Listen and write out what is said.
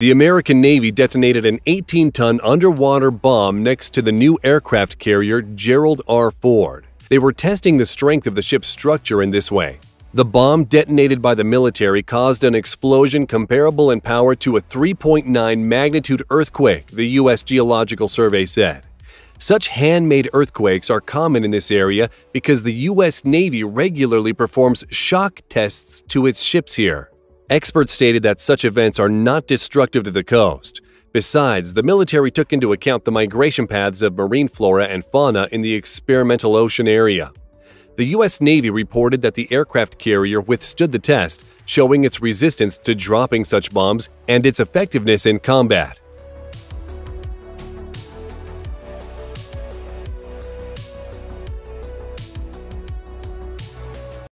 The American Navy detonated an 18 ton underwater bomb next to the new aircraft carrier Gerald R. Ford. They were testing the strength of the ship's structure in this way. The bomb detonated by the military caused an explosion comparable in power to a 3.9 magnitude earthquake, the U.S. Geological Survey said. Such handmade earthquakes are common in this area because the U.S. Navy regularly performs shock tests to its ships here. Experts stated that such events are not destructive to the coast. Besides, the military took into account the migration paths of marine flora and fauna in the experimental ocean area. The U.S. Navy reported that the aircraft carrier withstood the test, showing its resistance to dropping such bombs and its effectiveness in combat.